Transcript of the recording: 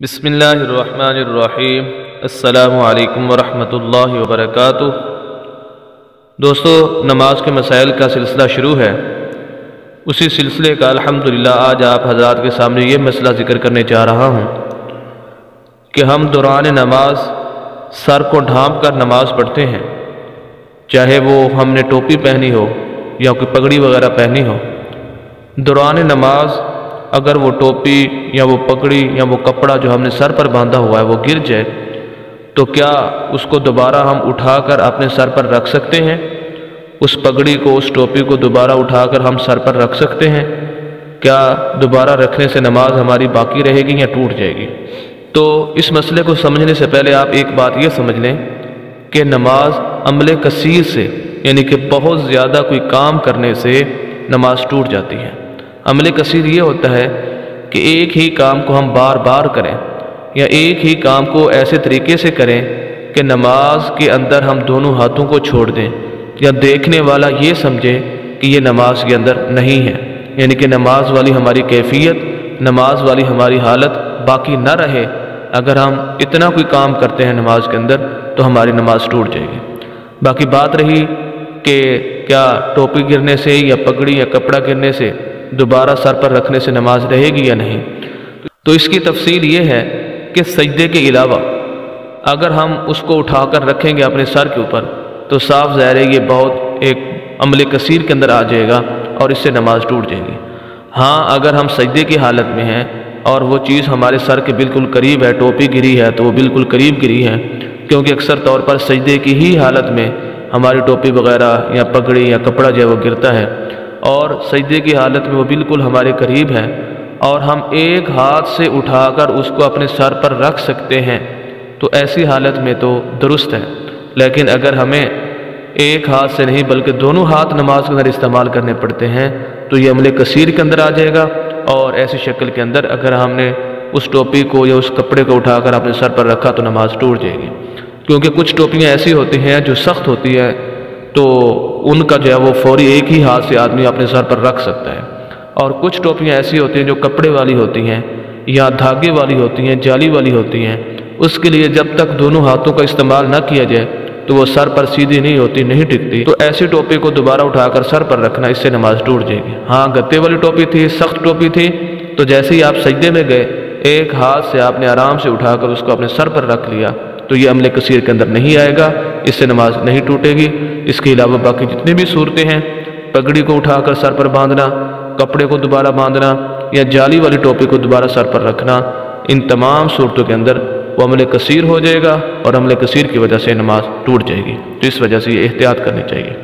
बिसमीम अल्लाम वरहमतुल्लाहि वबरकातुह। दोस्तों, नमाज़ के मसाइल का सिलसिला शुरू है। उसी सिलसिले का अल्हम्दुलिल्लाह आज आप हजरात के सामने ये मसला ज़िक्र करने जा रहा हूँ कि हम दौरान नमाज़, सर को ढांप कर नमाज़ पढ़ते हैं। चाहे वो हमने टोपी पहनी हो या कोई पगड़ी वगैरह पहनी हो। दौरान नमाज़ अगर वो टोपी या वो पगड़ी या वो कपड़ा जो हमने सर पर बांधा हुआ है, वो गिर जाए तो क्या उसको दोबारा हम उठाकर अपने सर पर रख सकते हैं? उस पगड़ी को, उस टोपी को दोबारा उठाकर हम सर पर रख सकते हैं? क्या दोबारा रखने से नमाज़ हमारी बाकी रहेगी या टूट जाएगी? तो इस मसले को समझने से पहले आप एक बात ये समझ लें कि नमाज़ अमल कसीर से, यानी कि बहुत ज़्यादा कोई काम करने से नमाज़ टूट जाती है। अमल कसीर ये होता है कि एक ही काम को हम बार बार करें या एक ही काम को ऐसे तरीके से करें कि नमाज़ के अंदर हम दोनों हाथों को छोड़ दें या देखने वाला ये समझे कि ये नमाज़ के अंदर नहीं है। यानी कि नमाज़ वाली हमारी कैफियत, नमाज़ वाली हमारी हालत बाकी ना रहे। अगर हम इतना कोई काम करते हैं नमाज़ के अंदर तो हमारी नमाज़ टूट जाएगी। बाकी बात रही कि क्या टोपी गिरने से या पगड़ी या कपड़ा गिरने से दोबारा सर पर रखने से नमाज़ रहेगी या नहीं? तो इसकी तफसील ये है कि सजदे के अलावा अगर हम उसको उठाकर रखेंगे अपने सर के ऊपर तो साफ़ ज़ाहिर है ये बहुत एक अमल कसीर के अंदर आ जाएगा और इससे नमाज़ टूट जाएगी। हाँ अगर हम सजदे की हालत में हैं और वो चीज़ हमारे सर के बिल्कुल करीब है, टोपी गिरी है तो वो बिल्कुल करीब गिरी है, क्योंकि अक्सर तौर पर सजदे की ही हालत में हमारी टोपी वगैरह या पगड़ी या कपड़ा जो है वो गिरता है। और सजदे की हालत में वो बिल्कुल हमारे करीब है और हम एक हाथ से उठाकर उसको अपने सर पर रख सकते हैं तो ऐसी हालत में तो दुरुस्त है। लेकिन अगर हमें एक हाथ से नहीं, बल्कि दोनों हाथ नमाज़ के अंदर इस्तेमाल करने पड़ते हैं तो ये अमले कसीर के अंदर आ जाएगा और ऐसी शक्ल के अंदर अगर हमने उस टोपी को या उस कपड़े को उठाकर अपने सर पर रखा तो नमाज़ टूट जाएगी। क्योंकि कुछ टोपियाँ ऐसी होती हैं जो सख्त होती है तो उनका जो है वो फौरी एक ही हाथ से आदमी अपने सर पर रख सकता है। और कुछ टोपियाँ ऐसी होती हैं जो कपड़े वाली होती हैं, या धागे वाली होती हैं, जाली वाली होती हैं। उसके लिए जब तक दोनों हाथों का इस्तेमाल ना किया जाए तो वो सर पर सीधी नहीं होती, नहीं टिकती। तो ऐसी टोपी को दोबारा उठाकर सर पर रखना, इससे नमाज़ टूट जाएगी। हाँ गत्ते वाली टोपी थी, सख्त टोपी थी। तो जैसे ही आप सजदे में गए, एक हाथ से आपने आराम से उठाकर उसको अपने सर पर रख लिया तो ये अमले कसीर के अंदर नहीं आएगा, इससे नमाज़ नहीं टूटेगी। इसके अलावा बाकी जितनी भी सूरतें हैं, पगड़ी को उठाकर सर पर बांधना, कपड़े को दोबारा बांधना या जाली वाली टोपी को दोबारा सर पर रखना, इन तमाम सूरतों के अंदर वो अमल कसीर हो जाएगा और अमल कसीर की वजह से नमाज़ टूट जाएगी। तो इस वजह से ये एहतियात करनी चाहिए।